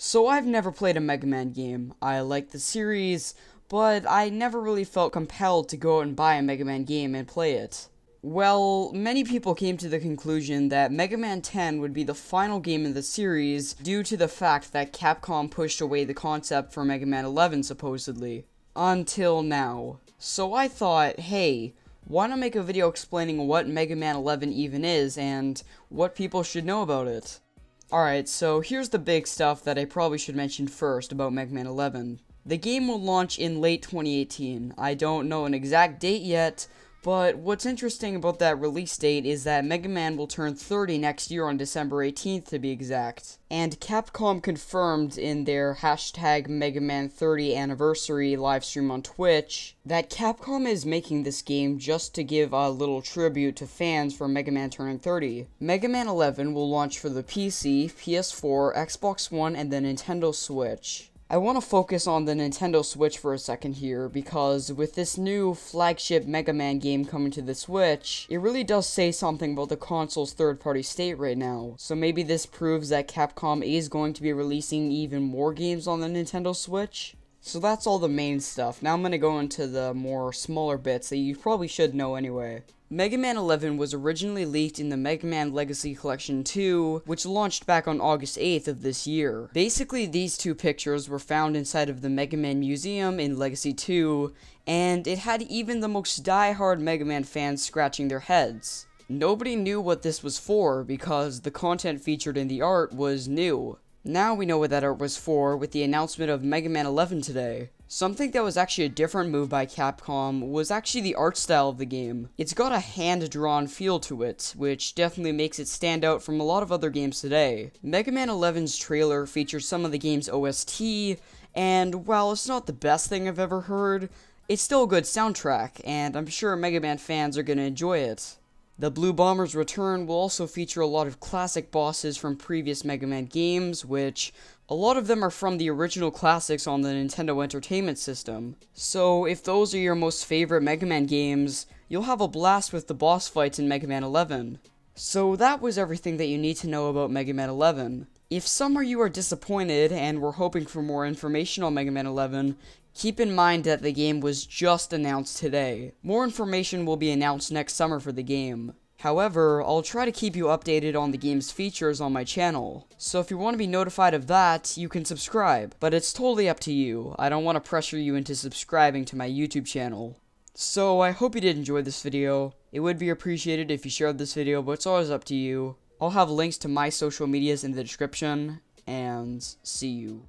So I've never played a Mega Man game. I like the series, but I never really felt compelled to go out and buy a Mega Man game and play it. Well, many people came to the conclusion that Mega Man 10 would be the final game in the series due to the fact that Capcom pushed away the concept for Mega Man 11 supposedly. Until now. So I thought, hey, why not make a video explaining what Mega Man 11 even is and what people should know about it? Alright, so here's the big stuff that I probably should mention first about Mega Man 11. The game will launch in late 2018. I don't know an exact date yet, but what's interesting about that release date is that Mega Man will turn 30 next year on December 18th to be exact. And Capcom confirmed in their hashtag Mega Man 30 anniversary livestream on Twitch that Capcom is making this game just to give a little tribute to fans for Mega Man turning 30. Mega Man 11 will launch for the PC, PS4, Xbox One, and the Nintendo Switch. I want to focus on the Nintendo Switch for a second here, because with this new flagship Mega Man game coming to the Switch, it really does say something about the console's third-party state right now. So maybe this proves that Capcom is going to be releasing even more games on the Nintendo Switch? So that's all the main stuff. Now I'm going to go into the more smaller bits that you probably should know anyway. Mega Man 11 was originally leaked in the Mega Man Legacy Collection 2, which launched back on August 8th of this year. Basically, these two pictures were found inside of the Mega Man Museum in Legacy 2, and it had even the most die-hard Mega Man fans scratching their heads. Nobody knew what this was for because the content featured in the art was new. Now we know what that art was for with the announcement of Mega Man 11 today. Something that was actually a different move by Capcom was actually the art style of the game. It's got a hand-drawn feel to it, which definitely makes it stand out from a lot of other games today. Mega Man 11's trailer features some of the game's OST, and while it's not the best thing I've ever heard, it's still a good soundtrack, and I'm sure Mega Man fans are gonna enjoy it. The Blue Bomber's return will also feature a lot of classic bosses from previous Mega Man games, which a lot of them are from the original classics on the Nintendo Entertainment System. So if those are your most favorite Mega Man games, you'll have a blast with the boss fights in Mega Man 11. So that was everything that you need to know about Mega Man 11. If some of you are disappointed and were hoping for more information on Mega Man 11, keep in mind that the game was just announced today. More information will be announced next summer for the game. However, I'll try to keep you updated on the game's features on my channel. So if you want to be notified of that, you can subscribe. But it's totally up to you. I don't want to pressure you into subscribing to my YouTube channel. So I hope you did enjoy this video. It would be appreciated if you shared this video, but it's always up to you. I'll have links to my social medias in the description, and see you.